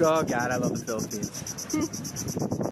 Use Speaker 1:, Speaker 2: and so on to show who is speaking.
Speaker 1: Oh God, I love the Philippines.